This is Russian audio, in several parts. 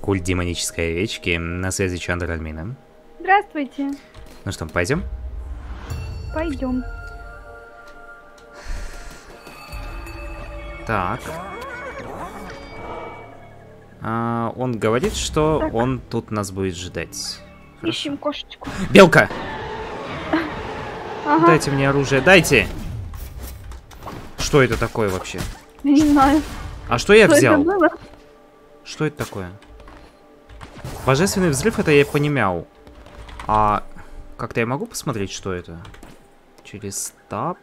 Культ демонической овечки. На связи Чандр Альмина. Здравствуйте. Ну что, пойдем? Пойдем. Так. А, он говорит, что Так. он тут нас будет ждать. Ищем кошечку. Белка! Ага, Дайте мне оружие, дайте! Что это такое вообще? не знаю. А что я что взял? это было. Что это такое? Божественный взрыв это я понимал. А как-то я могу посмотреть, что это? Через тап?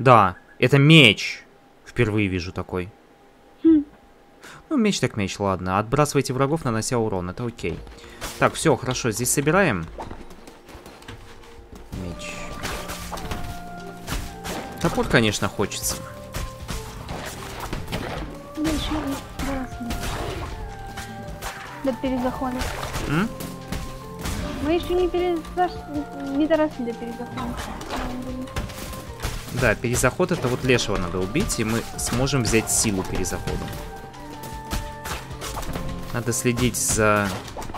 Да, это меч. Впервые вижу такой. Хм. Ну, меч так меч, ладно. Отбрасывайте врагов, нанося урон, это окей. Так, все, хорошо, здесь собираем. Меч. Топор, конечно, хочется. До перезахода. М? Мы еще не перезаш... не доросли до перезахода. Да, перезаход это вот лешего надо убить, и мы сможем взять силу перезаходом. Надо следить за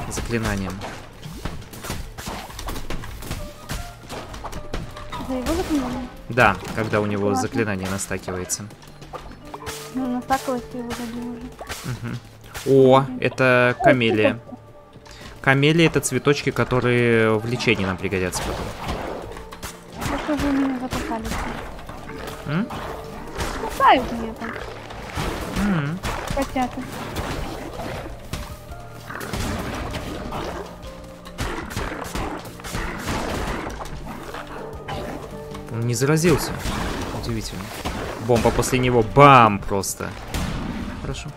заклинанием. За его заклинанием? Да, когда у него Ладно. заклинание настакивается. Ну, настакалось его уже. Мгм. О, это камелия. Камелия это цветочки, которые в лечении нам пригодятся потом. Да что же вы меня затолкали? М? Кусают меня там, М. котята. Он не заразился. Удивительно. Бомба после него. Бам! Просто. Хорошо.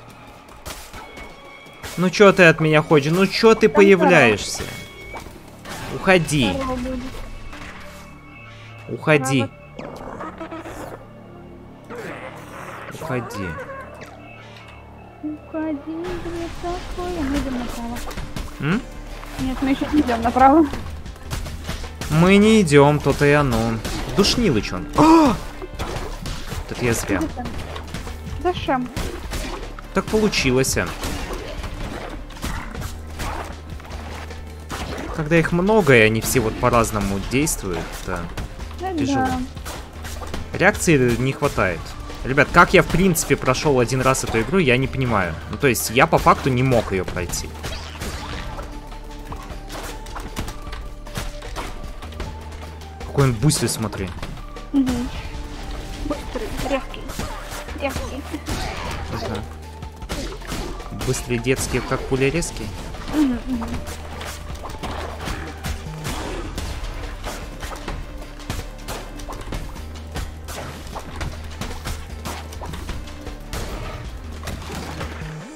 Ну чё ты от меня хочешь? Ну чё ты появляешься? Уходи. Уходи. Уходи. Уходи, где такое? Мы идем направо. М? Нет, мы еще не идем направо. Мы не идем, то-то и оно. Душнилыч он. А! Это я зря. Зачем? Так получилось. Когда их много, и они все вот по-разному действуют, да. Да, Тяжело. да. реакции не хватает. Ребят, как я в принципе прошел один раз эту игру, я не понимаю. Ну, то есть я по факту не мог ее пройти. Какой он быстрый, смотри. Мгм. Быстрый. Резкий. Не знаю. Быстрый детский, как пуля резкий. Мгм, мгм.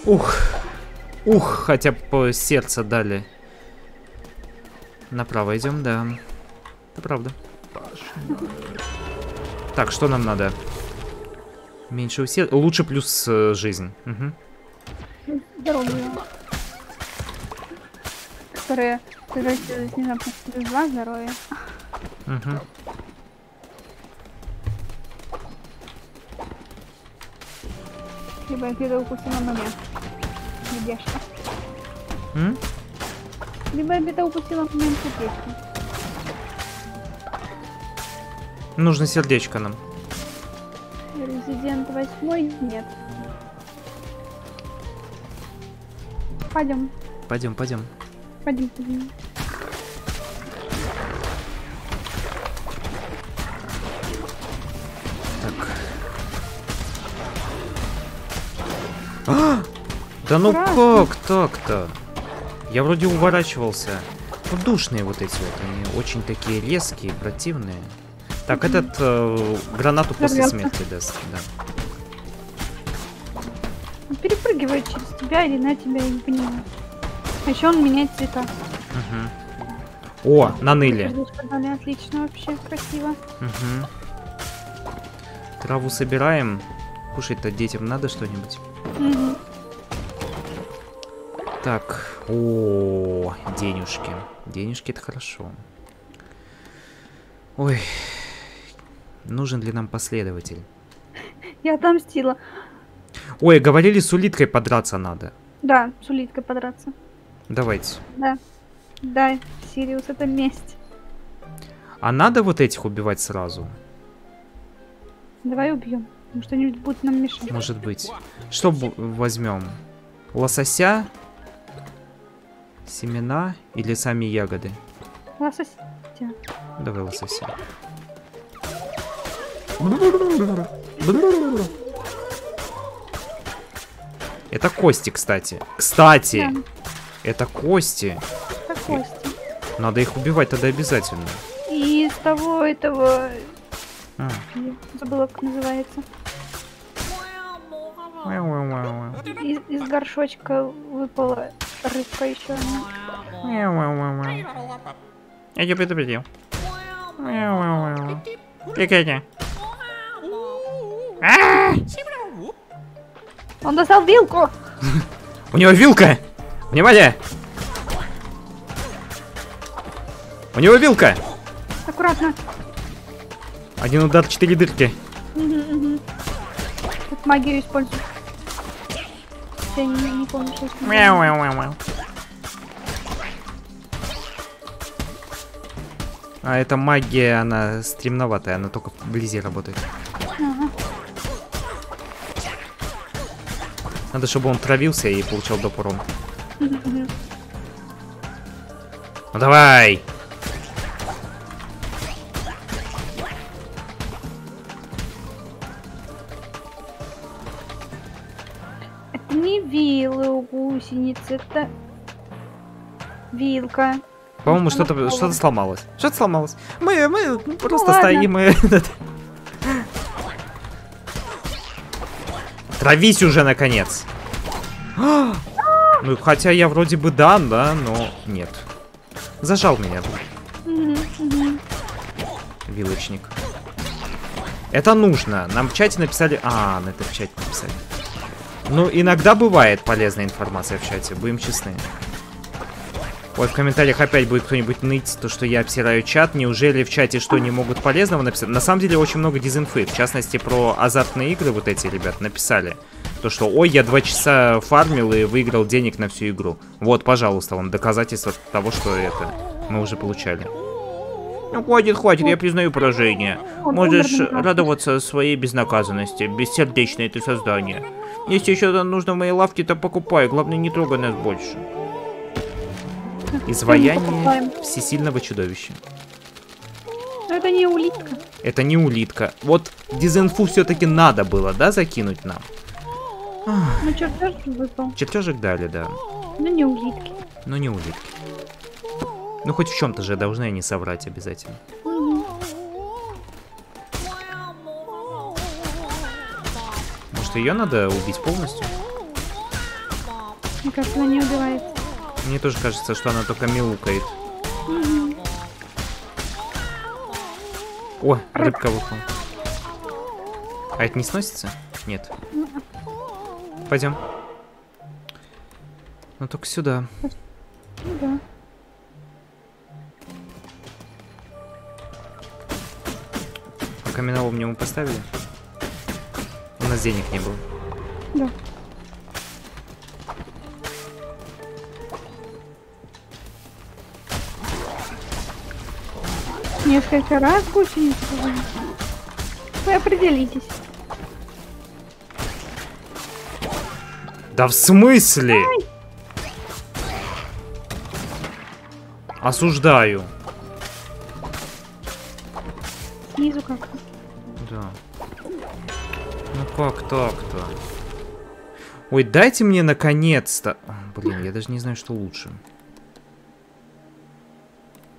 Ух. Ух, хотя бы сердце дали. Направо идем, да. Это правда. Так, что нам надо? Меньше усер... Лучше плюс э, жизнь. Мгм. Здоровые. Которые, которые внезапно плюс два здоровья. Мгм. Либо я где-то упустила момент. Надежда. М? Либо я где-то упустила момент сердечка. Нужно сердечко нам. Резидент восьмой нет. Пойдем, Пойдем, пойдем. пойдем, пойдем. А! Да ну как так-то? Я вроде уворачивался. Ну, душные вот эти вот, они очень такие резкие, противные. Так, этот э, гранату после Взорвётся. смерти даст, да. Он перепрыгивает через тебя или на тебя, я не понимаю. А еще он меняет цвета. Мгм. О, наныли. Отлично, вообще красиво. Мгм. Траву собираем. Кушать-то детям надо что-нибудь. Так, о, денежки. Денежки это хорошо. Ой, нужен ли нам последователь? Я отомстила. Ой, говорили, с улиткой подраться надо. Да, с улиткой подраться. Давайте. Да. Да, Сириус, это месть. А надо вот этих убивать сразу? Давай убьем. Потому что они будут нам мешать. Может быть. Что возьмем? Лосося? Семена или сами ягоды? Лосось. Давай лосося. Это кости, кстати. Кстати, Да, это кости. это кости. Надо их убивать тогда обязательно. И из того этого... А. я Забыла, как называется. Из, из горшочка выпала рыбка еще одна. Я тебя предупредил. Прекратите. Он достал вилку! У него вилка! Внимание! У него вилка! Аккуратно. Один удар, четыре дырки. Тут магию Я не, не помню, что это Мяу, мяу, мяу, мяу. А эта магия, она стремноватая, она только вблизи работает. Ага. Надо, чтобы он травился и получал доп. урон. Мгм, мгм. Ну давай! Это вилка. По-моему, Что что-то что сломалось. Что-то сломалось. Мы, мы просто ладно. стоим и... Травись уже, наконец. Ну, хотя я вроде бы да, да, но нет. Зажал меня вилочник. Это нужно. Нам в чате написали... А, на это в чате написали. Ну, иногда бывает полезная информация в чате, будем честны. Ой, в комментариях опять будет кто-нибудь ныть, то, что я обсираю чат. Неужели в чате что не могут полезного написать? На самом деле очень много дезинфы. В частности, про азартные игры вот эти ребят написали. То, что, ой, я два часа фармил и выиграл денег на всю игру. Вот, пожалуйста, вам доказательство того, что это мы уже получали. Ну, хватит, хватит, я признаю поражение. Можешь радоваться своей безнаказанности. Бессердечное ты создание. Если еще нужно в моей лавке, то покупай. Главное, не трогай нас больше. Изваяние всесильного чудовища. Но это не улитка. Это не улитка. Вот дезинфу все-таки надо было, да, закинуть нам? Ну чертеж выпал. Чертежик дали, да. Ну не улитки. Но не улитки. Ну хоть в чем-то же должны они соврать обязательно. Может ее надо убить полностью? Мне кажется, она не убивается. Мне тоже кажется, что она только мяукает. О, рыбка выпала. А это не сносится? Нет. Пойдем. Ну только сюда. Ну да. Каменолом мне мы поставили? У нас денег не было. Да. Несколько раз гусеницы. Вы определитесь. Да в смысле? Осуждаю. Снизу как-то. Да. Ну как так-то? Ой, дайте мне наконец-то... А, Блин, я даже не знаю, что лучше.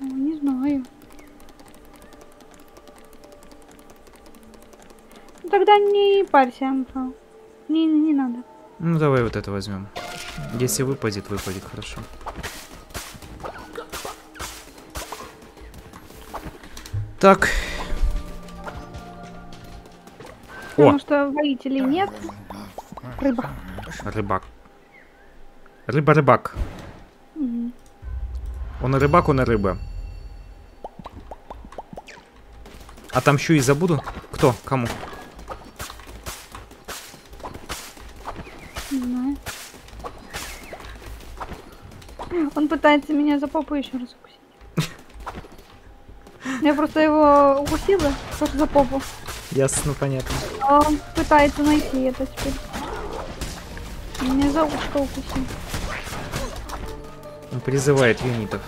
Ну, не знаю. Ну, Тогда не парься, Амфа. Не, не надо. Ну давай вот это возьмем. Если выпадет, выпадет, хорошо. Так. О, Потому что воителей нет. Рыба. рыбак. Рыба-рыбак. Мгм. Он и рыбак, он и рыба. Отомщу и забуду? Кто? Кому? Не знаю. Он пытается меня за попу еще раз укусить. Я просто его укусила, тоже за попу. Ясно, понятно. А он пытается найти это теперь. Меня за ушко укусил. Он призывает юнитов.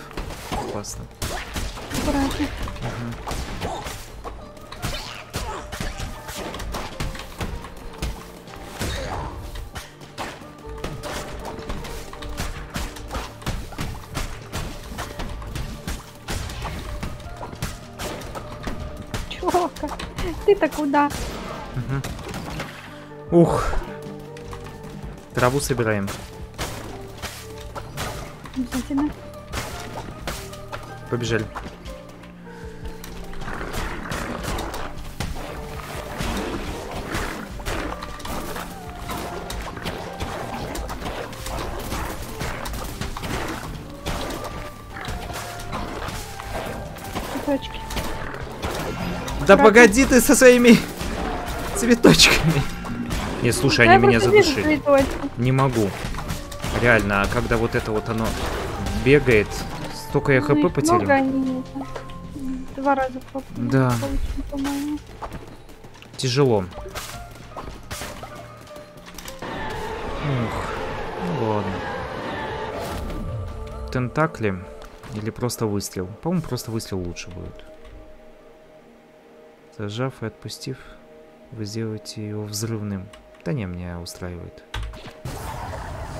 Классно. Аккуратно. Чувака, ты-то куда? Ух. Траву собираем. Обязательно. Побежали. Да Аккуратно. погоди ты со своими цветочками. Не, слушай, Да они я меня задушили. цветочки. Не могу. Реально, а когда вот это вот оно бегает, столько я Ну, хп потерял. они Два раза Да. получили. Тяжело. Ух, ну ладно. Тентакли или просто выстрел? По-моему, просто выстрел лучше будет. Зажав и отпустив, вы сделаете его взрывным. Да не, меня устраивает.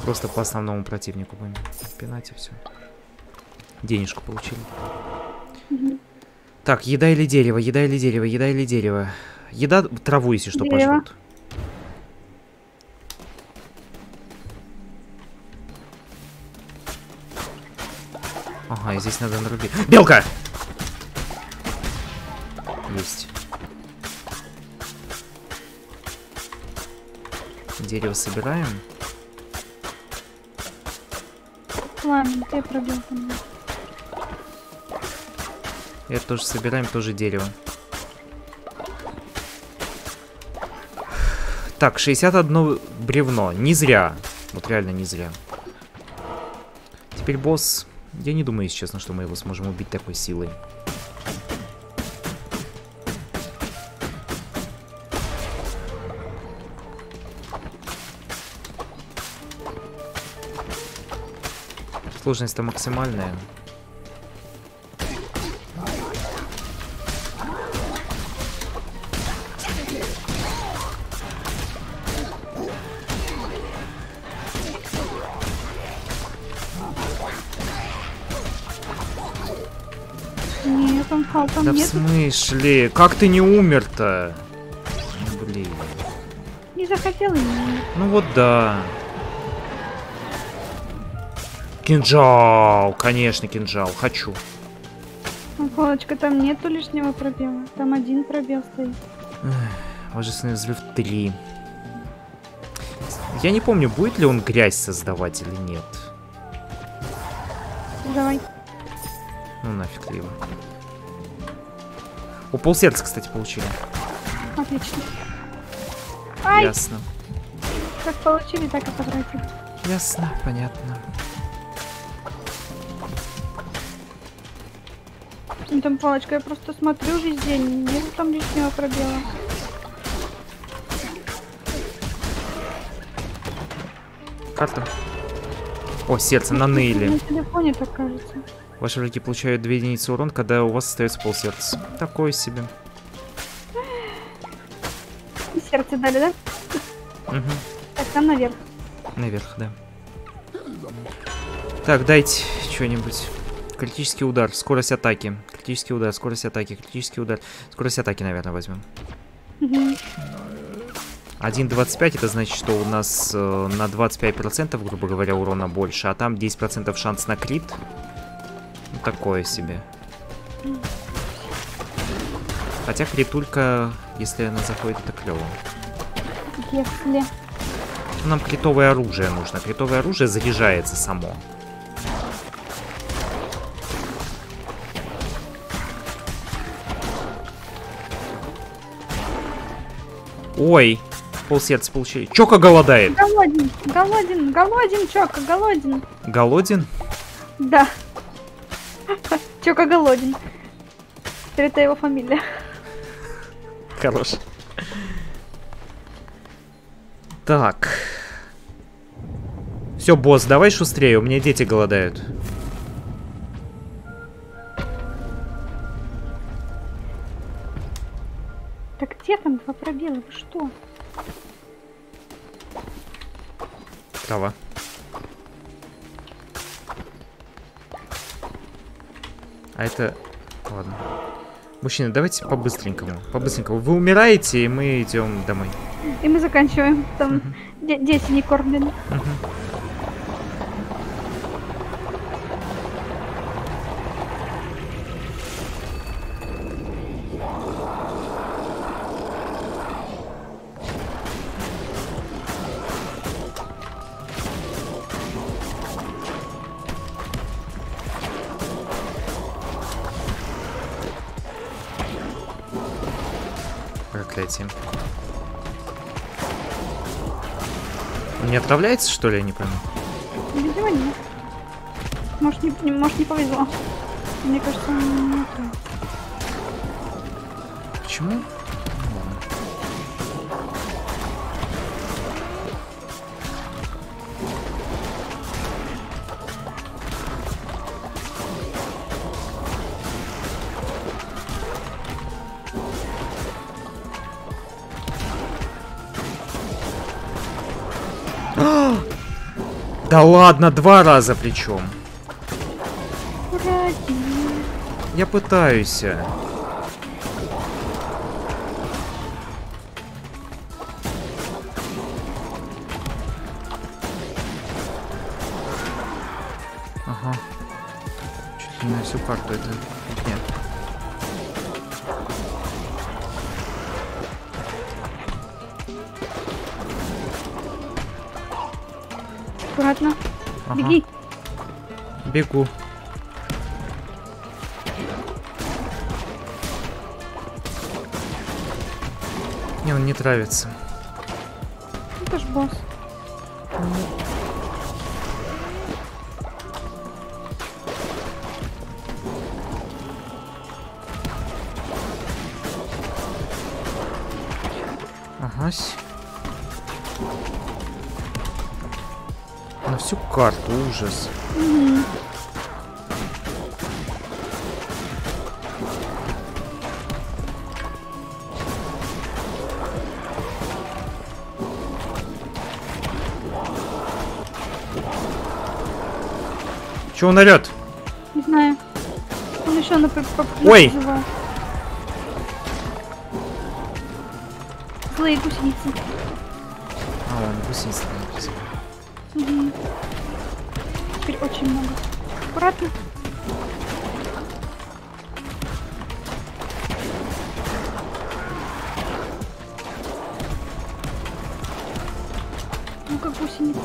Просто по основному противнику будем пинать и все. Денежку получили. Так, еда или дерево, еда или дерево, еда или дерево. Еда, траву, если что, Дерево. пожрут. Ага, и здесь надо нарубить. Белка! Дерево собираем. Ладно, ты пробил по мне. Это тоже собираем, тоже дерево. Так, 61 бревно. Не зря. Вот реально не зря. Теперь босс. Я не думаю, если честно, что мы его сможем убить такой силой. Сложность-то максимальная. Нет, он хал там Да в нет. смысле? Как ты не умер-то? Блин. Не захотел и нет. Ну вот да. Кинжал, конечно, кинжал. Хочу. Полочка, там нету лишнего пробела. Там один пробел стоит. Божественный взрыв 3. Я не помню, будет ли он грязь создавать или нет. Давай. Ну нафиг его. О, полсердца, кстати, получили. Отлично. Ай, Ясно. как получили, так и потратили. Ясно, понятно. Ну, Там палочка, я просто смотрю везде, нет там лишнего пробела. Карта. О, сердце, на На нейле. телефоне так кажется. Ваши враги получают 2 единицы урон, когда у вас остается полсердца. Такое себе. Сердце дали, да? Угу. Так, там наверх. Наверх, да. Так, дайте что-нибудь. Критический удар, скорость атаки. Критический удар, скорость атаки, критический удар. Скорость атаки, наверное, возьмем. Мгм. 1.25 это значит, что у нас э, на 25%, грубо говоря, урона больше, а там 10% шанс на крит. Ну, такое себе. Хотя критулька, если она заходит, это клево. Если. Нам критовое оружие нужно. Критовое оружие заряжается само. Ой, полсердца получили. Чока голодает. Голоден, голоден, голоден, Чока, голоден. Голоден? Да. Чока голоден. Это его фамилия. Хорош. Так. Все, босс, давай шустрее, у меня дети голодают. Что? Трава. А это... Ладно. Мужчины, давайте по-быстренькому. По-быстренькому. Вы умираете, и мы идем домой. И мы заканчиваем. Там де- дети не кормлены. Мгм. Проклятие. Он не отравляется, что ли, я не пойму? Видимо, нет. Может, не, не- может, не повезло. Мне кажется, он не отравит. Почему? Да ладно, два раза причем. Я пытаюсь. Ага. Чуть не на всю карту это нет. Аккуратно. Ага. Беги. Бегу. Не, он не травится. Это ж босс. Ага. Карту ужас. Мгм. Че он орет? Не знаю. Он еще на Ой! называл. Злые гусеницы. А, он гусеница написал. Мгм. Теперь очень много. Аккуратно. Ну как гусеница.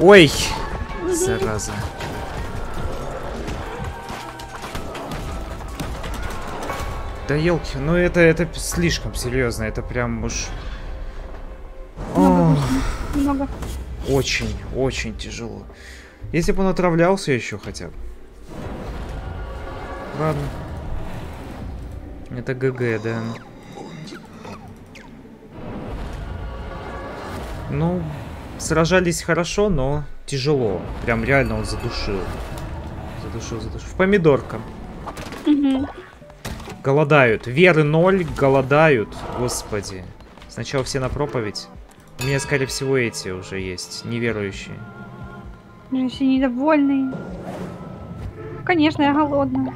Ой! Зараза. Да елки, ну это, это слишком серьезно, это прям уж... очень, очень тяжело. Если бы он отравлялся еще хотя бы. Ладно. Это ГГ, да. Ну, сражались хорошо, но тяжело. Прям реально он задушил. Задушил, задушил. В помидорка. Мгм. Голодают. Веры ноль, голодают. Господи. Сначала все на проповедь. У меня, скорее всего, эти уже есть. Неверующие. Же все недовольные. Конечно, я голодная.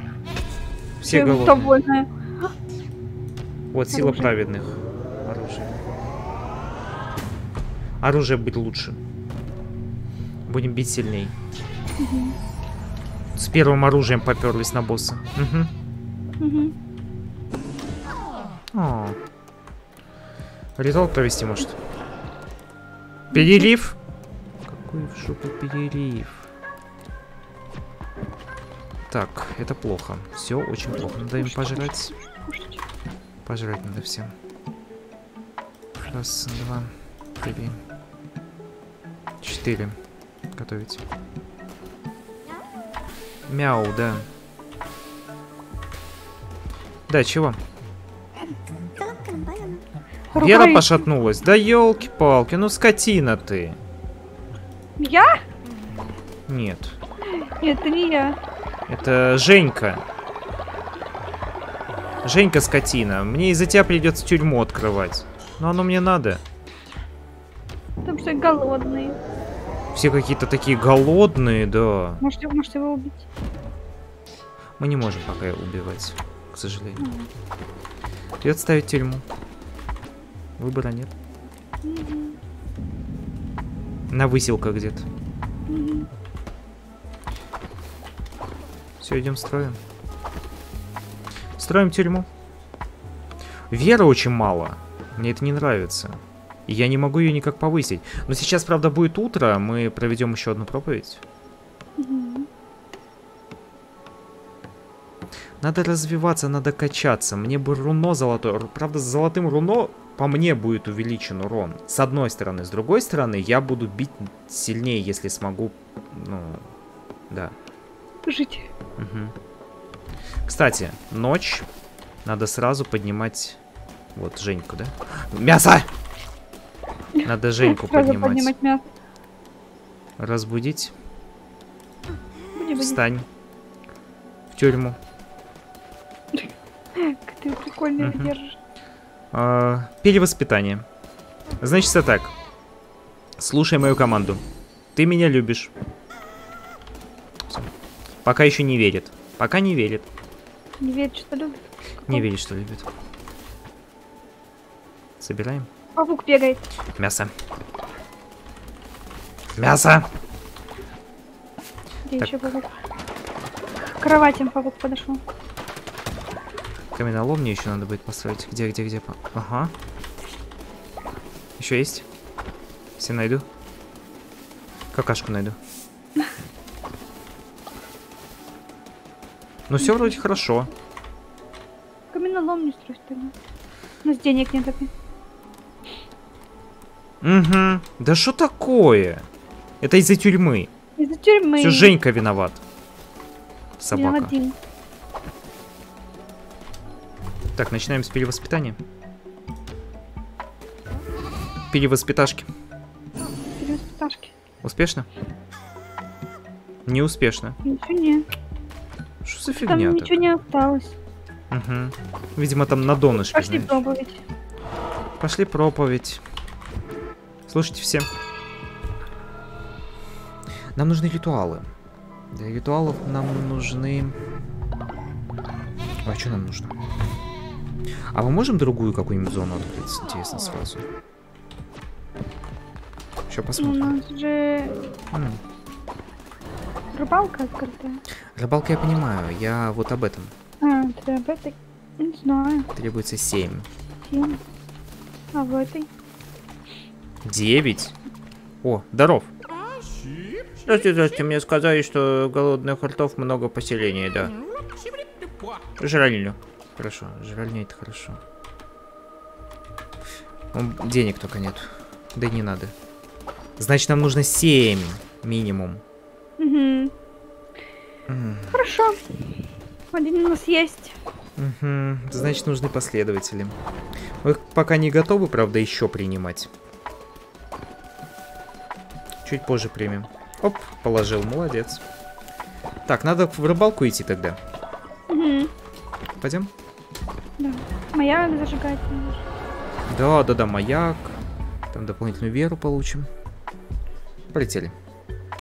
Все Я голодные. довольная. Вот сила Оружие. праведных. Оружие. Оружие быть лучше. Будем бить сильней. С первым оружием поперлись на босса. Угу. Мгм. О. Ритуал провести может. Перерыв? Какой в жопу перерыв? Так, это плохо. Все очень плохо. Надо им пожрать. Пожрать надо всем. Раз, два, три, четыре. Готовить. Мяу, да. Да, чего? Вера Рукавицы. пошатнулась. Да елки-палки, ну скотина ты. Я? Нет, Нет, это не я. это Женька. Женька скотина. Мне из-за тебя придется тюрьму открывать. Но оно мне надо. Потому что голодный. Все какие-то такие голодные, да. Можете, можете его убить. Мы не можем пока убивать, к сожалению. Придется ставить тюрьму. Выбора нет. На выселках где-то. Все, идем строим. Строим тюрьму. Веры очень мало. Мне это не нравится. И я не могу ее никак повысить. Но сейчас, правда, будет утро. Мы проведем еще одну проповедь. Надо развиваться, надо качаться. Мне бы руно золотое. Правда, с золотым руно по мне будет увеличен урон. С одной стороны. С другой стороны, я буду бить сильнее, если смогу. Ну, да. Жить. Мгм. Кстати, ночь. Надо сразу поднимать... Вот, Женьку, да? Мясо! Надо Женьку поднимать. поднимать мясо. Разбудить. Буди, буди. Встань. В тюрьму. Ты прикольно Мгм. держишь. А, перевоспитание. Значит, так. Слушай мою команду. Ты меня любишь. Пока еще не верит. Пока не верит. Не верит, что любит. Не Какой? верит, что любит. Собираем. Павук бегает. Мясо. Мясо! Где Так. еще павук? К кроватям павук подошел. Каменолом мне еще надо будет построить. Где, где, где? Ага. Еще есть? Все найду. Какашку найду. Ну все вроде хорошо. Каменолом не строй, что ли? У нас денег нет опять. Угу. Да что такое? Это из-за тюрьмы. Из-за тюрьмы. Все Женька виноват. Собака. один. Так, начинаем с перевоспитания. Перевоспиташки. Перевез пташки. Успешно? Не успешно. Ничего не. Что за Там фигня ничего не осталось. Угу. Видимо, там на донышке, Пошли знаешь. пробовать. Пошли проповедь. Слушайте все. Нам нужны ритуалы. Для ритуалов нам нужны... А что нам нужно? А мы можем другую какую-нибудь зону открыть? Интересно сразу. Еще У посмотрим. нас же М. рыбалка открытая. Рыбалка я понимаю, я вот об этом. А, ты об этой? Не знаю. Требуется 7. Семь. А в этой? 9. О, здоров. Здравствуйте, здравствуйте. Мне сказали, что голодных ртов много поселений, да. Жральню. Хорошо, жральня это хорошо. М, Денег только нет. Да и не надо. Значит, нам нужно 7 минимум. Угу. М, Хорошо. Один у нас есть. мгм. Значит, нужны последователи. Мы пока не готовы, правда, еще принимать. Чуть позже примем. Оп, положил, молодец. Так, надо в рыбалку идти тогда. Угу. Пойдем? Да. Маяк зажигать. Да, да, да, маяк. Там дополнительную веру получим. Полетели.